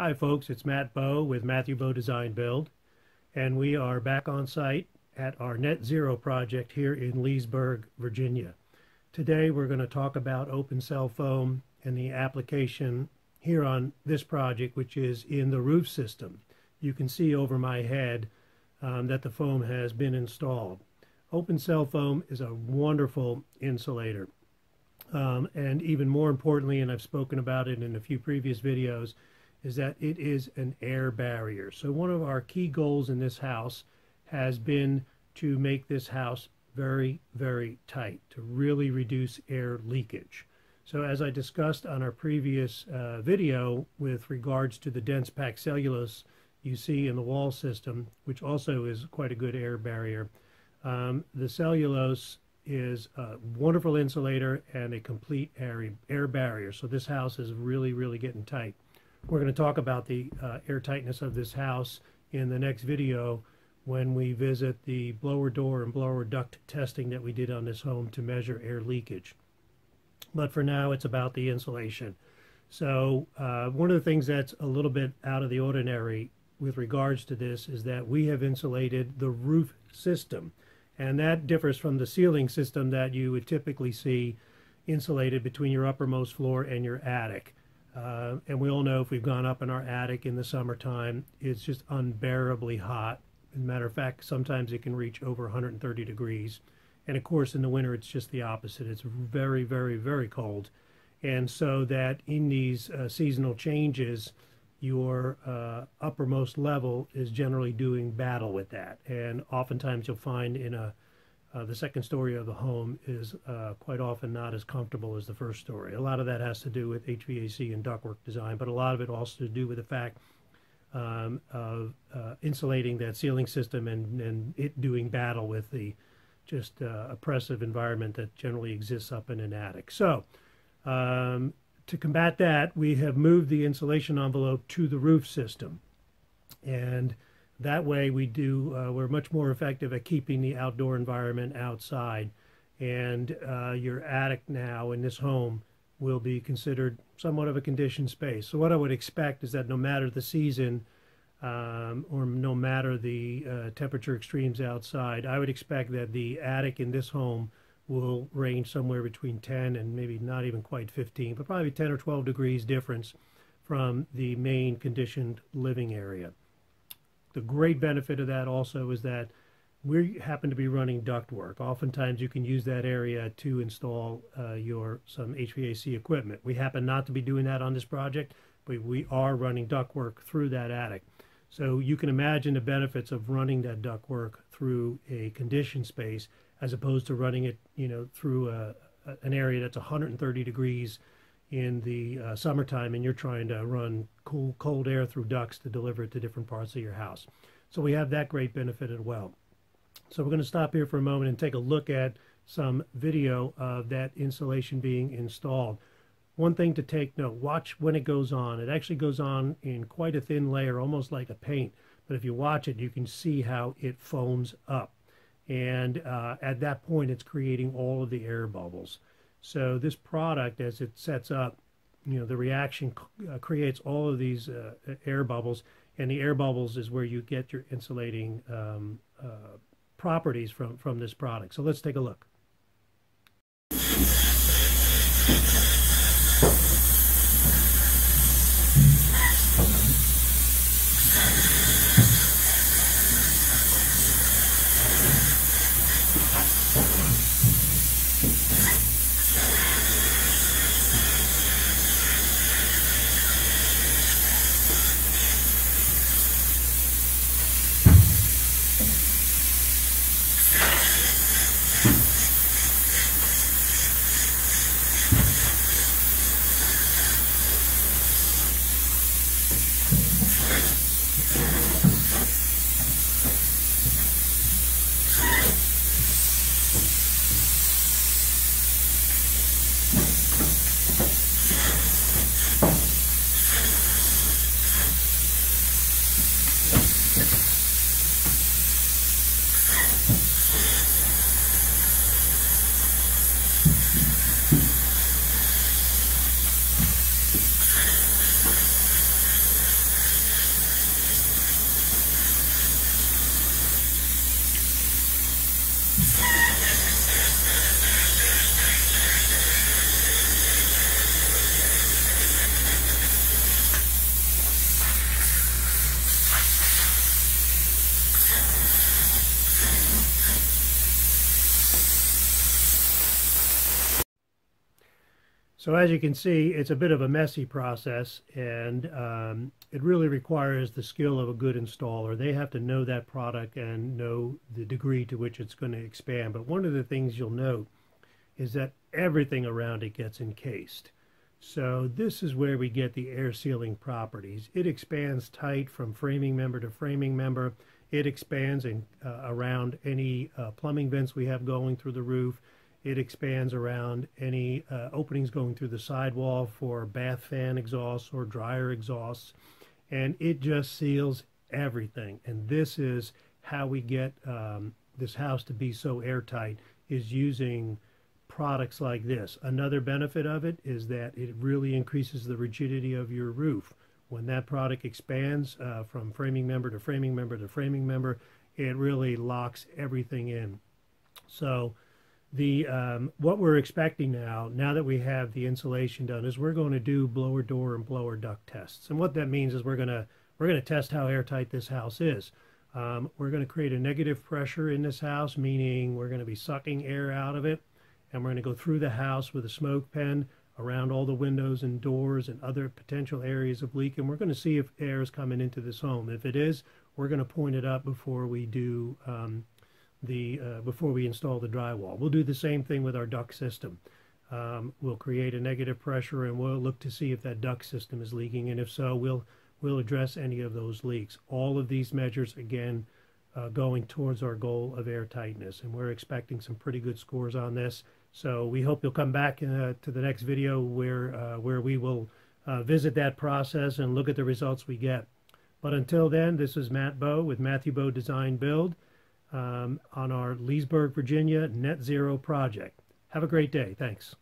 Hi, folks. It's Matt Bowe with Matthew Bowe Design Build, and we are back on site at our Net Zero project here in Leesburg, Virginia. Today, we're going to talk about open cell foam and the application here on this project, which is in the roof system. You can see over my head um, that the foam has been installed. Open cell foam is a wonderful insulator. Um, and even more importantly, and I've spoken about it in a few previous videos, is that it is an air barrier. So one of our key goals in this house has been to make this house very, very tight, to really reduce air leakage. So as I discussed on our previous uh, video with regards to the dense packed cellulose you see in the wall system, which also is quite a good air barrier, um, the cellulose is a wonderful insulator and a complete air, air barrier. So this house is really, really getting tight. We're going to talk about the uh, air tightness of this house in the next video when we visit the blower door and blower duct testing that we did on this home to measure air leakage. But for now, it's about the insulation. So uh, one of the things that's a little bit out of the ordinary with regards to this is that we have insulated the roof system. And that differs from the ceiling system that you would typically see insulated between your uppermost floor and your attic. Uh, and we all know if we've gone up in our attic in the summertime, it's just unbearably hot. As a matter of fact, sometimes it can reach over 130 degrees. And of course, in the winter, it's just the opposite. It's very, very, very cold. And so that in these uh, seasonal changes, your uh, uppermost level is generally doing battle with that. And oftentimes you'll find in a uh, the second story of the home is uh, quite often not as comfortable as the first story. A lot of that has to do with HVAC and ductwork design, but a lot of it also to do with the fact um, of uh, insulating that ceiling system and, and it doing battle with the just uh, oppressive environment that generally exists up in an attic. So, um, to combat that, we have moved the insulation envelope to the roof system. And that way we do, uh, we're much more effective at keeping the outdoor environment outside. And uh, your attic now in this home will be considered somewhat of a conditioned space. So what I would expect is that no matter the season um, or no matter the uh, temperature extremes outside, I would expect that the attic in this home will range somewhere between 10 and maybe not even quite 15, but probably 10 or 12 degrees difference from the main conditioned living area. The great benefit of that also is that we happen to be running ductwork. Oftentimes you can use that area to install uh, your some HVAC equipment. We happen not to be doing that on this project, but we are running ductwork through that attic. So you can imagine the benefits of running that ductwork through a conditioned space as opposed to running it, you know, through a, an area that's 130 degrees in the uh, summertime and you're trying to run cool cold air through ducts to deliver it to different parts of your house. So we have that great benefit as well. So we're going to stop here for a moment and take a look at some video of that insulation being installed. One thing to take note, watch when it goes on. It actually goes on in quite a thin layer, almost like a paint. But if you watch it, you can see how it foams up. And uh, at that point, it's creating all of the air bubbles. So this product, as it sets up, you know, the reaction uh, creates all of these uh, air bubbles, and the air bubbles is where you get your insulating um, uh, properties from, from this product. So let's take a look. So as you can see, it's a bit of a messy process, and um, it really requires the skill of a good installer. They have to know that product and know the degree to which it's going to expand. But one of the things you'll note is that everything around it gets encased. So this is where we get the air sealing properties. It expands tight from framing member to framing member. It expands in, uh, around any uh, plumbing vents we have going through the roof. It expands around any uh, openings going through the sidewall for bath fan exhausts or dryer exhausts. And it just seals everything. And this is how we get um, this house to be so airtight is using products like this. Another benefit of it is that it really increases the rigidity of your roof. When that product expands uh, from framing member to framing member to framing member, it really locks everything in. So the um, what we're expecting now, now that we have the insulation done, is we're going to do blower door and blower duct tests. And what that means is we're going to we're going to test how airtight this house is. Um, we're going to create a negative pressure in this house, meaning we're going to be sucking air out of it, and we're going to go through the house with a smoke pen around all the windows and doors and other potential areas of leak, and we're going to see if air is coming into this home. If it is, we're going to point it up before we do um, the uh, before we install the drywall. We'll do the same thing with our duct system. Um, we'll create a negative pressure and we'll look to see if that duct system is leaking, and if so, we'll we'll address any of those leaks. All of these measures, again, uh, going towards our goal of air tightness, and we're expecting some pretty good scores on this. So we hope you'll come back uh, to the next video where uh, where we will uh, visit that process and look at the results we get. But until then, this is Matt Bowe with Matthew Bowe Design Build um, on our Leesburg, Virginia Net Zero project. Have a great day. Thanks.